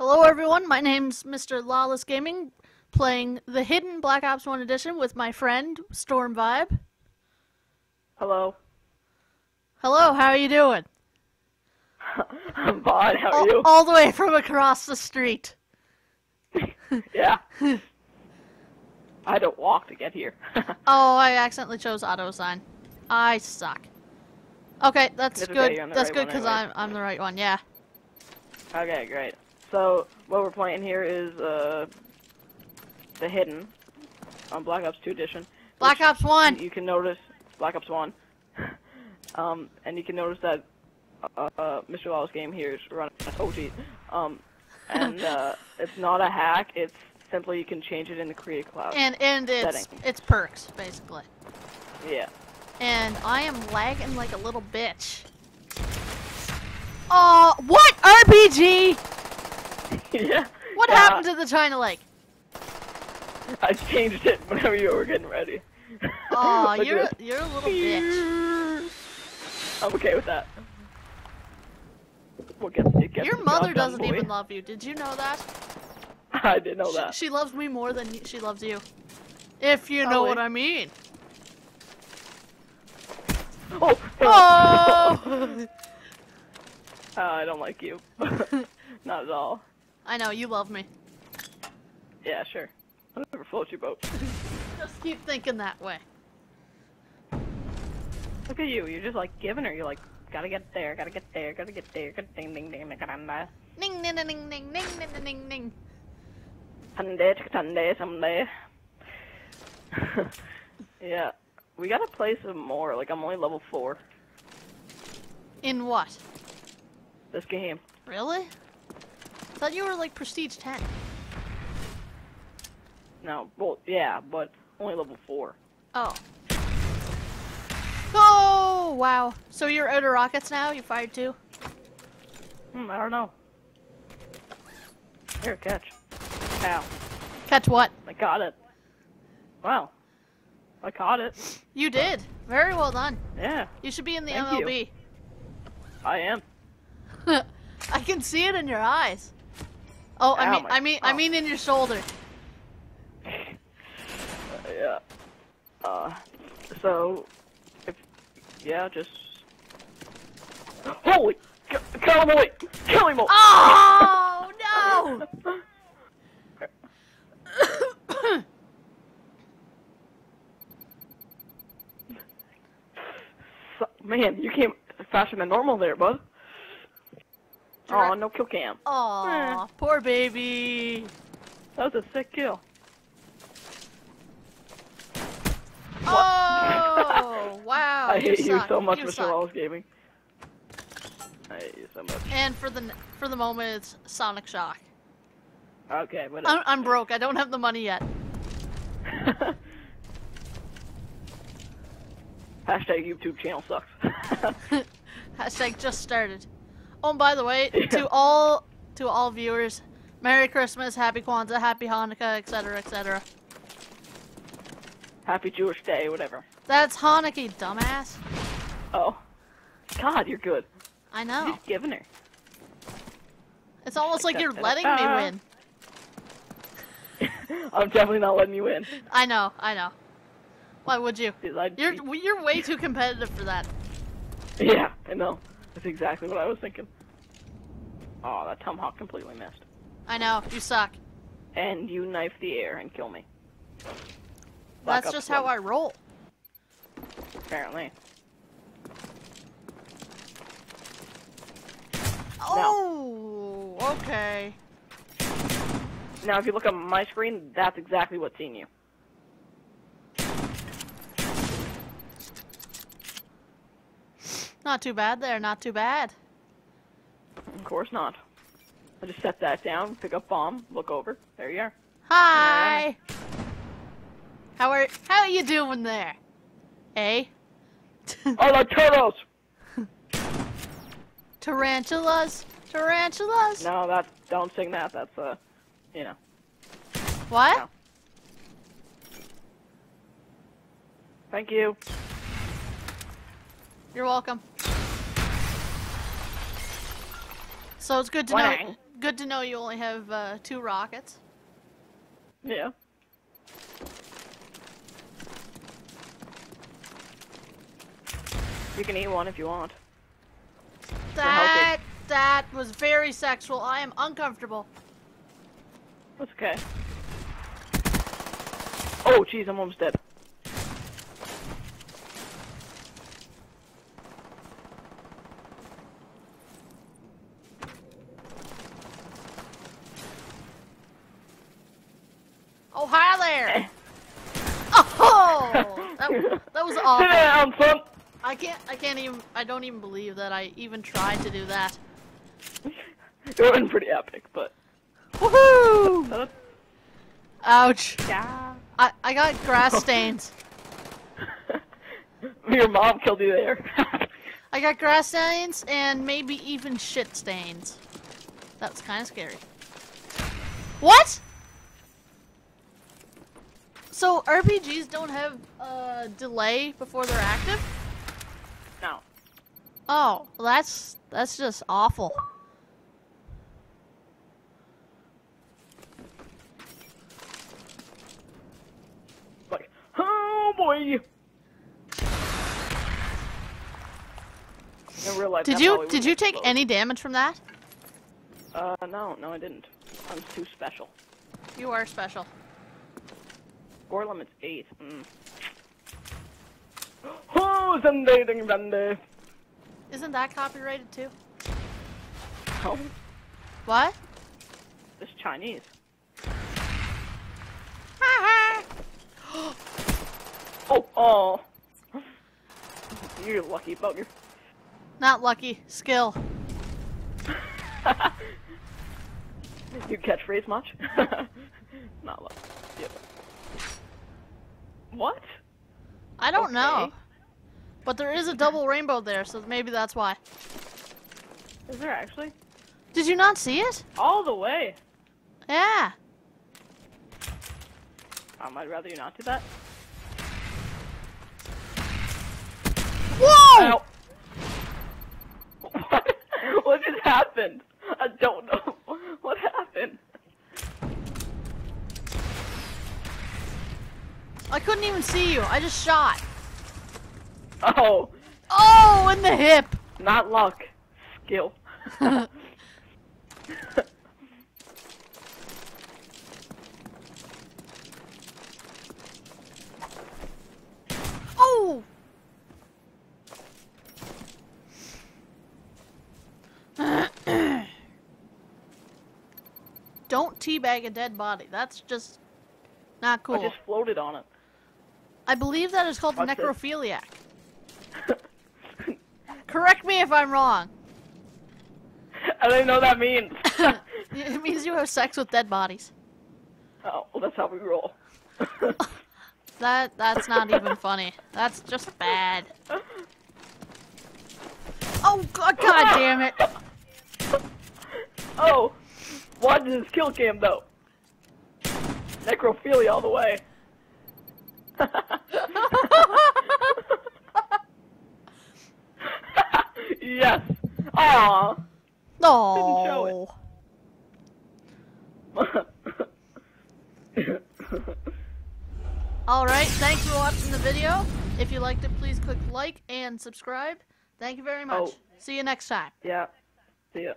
Hello, everyone. My name's Mr. Lawless Gaming, playing the hidden Black Ops 1 edition with my friend Storm Vibe. Hello. Hello, how are you doing? I'm fine. How are all, you? all the way from across the street. yeah. I don't walk to get here. Oh, I accidentally chose auto sign. I suck. Okay, that's good. the That's right good because anyway. I'm I'm the right one. Yeah. okay, great. So what we're playing here is uh the hidden on Black Ops 2 edition. Black Ops 1. You can notice Black Ops 1. um, and you can notice that uh, uh, Mr. Lawless Gaming here is running. Oh, geez. Um, and uh, it's not a hack. It's simply you can change it in the Create Class. And and it's Setting. it's perks basically. yeah. And I am lagging like a little bitch. Oh, what RPG? Yeah. What Yeah. happened to the China Lake? I changed it whenever you were getting ready. Aw, Look you're it. you're a little bitch. I'm okay with that. What gets, it gets Your mother doesn't boy. even love you. Did you know that? I didn't know She, that. she loves me more than she loves you. If you know what I mean. Oh! Oh! Uh, I don't like you. Not at all. I know you love me. Yeah, sure. Whatever floats your boat. Just keep thinking that way. Look at you. You're just like giving her. You're like, gotta get there, gotta get there, gotta get there, gotta ding ding ding ding ding ding. Ning ning ning ning ning ning ning ning ning. Sunday, Sunday, someday. yeah. We gotta play some more. Like, I'm only level 4. In what? This game. Really? I thought you were like prestige 10. No, well, yeah, but only level 4. Oh. Oh, wow. So you're out of rockets now? You fired two? Hmm, I don't know. Here, catch. Ow. Catch what? I got it. Wow. I caught it. You did. Very well done. Yeah, You should be in the Thank you. I am. I can see it in your eyes. Oh, I mean, I mean, I mean in your shoulder. Uh, yeah. Uh, so, if, yeah, just... Holy! Kill him, away! Kill him, away! Oh no! So- man, you came faster than normal there, bud. Oh, no kill cam. Aw, hmm. poor baby. That was a sick kill. Oh wow! I hate you so much, You Mr. suck. Wallace Gaming. I hate you so much. And for the for the moment, it's Sonic Shock. Okay, but I'm, I'm broke. I don't have the money yet. Hashtag YouTube channel sucks. Hashtag just started. Oh, and by the way, to all to all viewers, Merry Christmas, Happy Kwanzaa, Happy Hanukkah, etc., etc. Happy Jewish Day, whatever. That's Hanukkah, you dumbass. Oh. God, you're good. I know. You're just giving her. It's almost like you're letting me win. I'm definitely not letting you in. I know. I know. Why would you? You're you're way too competitive for that. Yeah, I know. That's exactly what I was thinking. Oh, that tomahawk completely missed. I know. You suck. And you knife the air and kill me. Black That's just how I roll. Apparently. Oh, okay. Now, if you look at my screen, that's exactly what's seeing you. Not too bad there. Not too bad. Of course not. I just set that down, pick up bomb, look over. There you are. Hi. How are how are you doing there? Eh? Oh, the turtles! Tarantulas? Tarantulas? No, that don't sing that. That's uh, you know. What? No. Thank you. You're welcome. So it's good to know good to know you only have uh, two rockets. Yeah. You can eat one if you want. That that was very sexual. I am uncomfortable. That's okay. Oh, jeez, I'm almost dead. Oh, hi there. Oh, that, that was awful. son. I can't. I can't even. I don't even believe that I even tried to do that. It would have been pretty epic, but. Woohoo! Ouch. yeah. I I got grass stains. Your mom killed you there. I got grass stains and maybe even shit stains. That was kind of scary. What? So RPGs don't have a delay before they're active? no. Oh, well that's that's just awful. Like, oh boy. In real life, Did you did you take explode. any damage from that? Uh, no, no, I didn't. I'm too special. You are special. Score limit's eight. Mm. Oh, Sunday, ding, Sunday. Isn't that copyrighted too? Oh, What? it's Chinese. Oh, oh. You're lucky bugger. Not lucky. Skill. you catchphrase much? Not lucky. Yep. What? I don't know. But there is a double rainbow there, so maybe that's why. Is there actually? Did you not see it? All the way. Yeah. Um, I'd rather you not do that. Whoa! Ow. What? what just happened? I don't know. What happened? I couldn't even see you. I just shot. Oh, Oh, in the hip. not luck. Skill. Oh! Don't teabag a dead body. That's just not cool. I just floated on it. I believe that is called this? necrophiliac. Correct me if I'm wrong. I don't even know what that means. it means you have sex with dead bodies. oh, well, that's how we roll. That that's not even funny. That's just bad. Oh god, god damn it. oh, watch this kill cam though. Necrophilia all the way. Yes. Aww. No. Alright, thanks for watching the video. If you liked it, please click like and subscribe. Thank you very much. Oh. See you next time. yeah. See ya.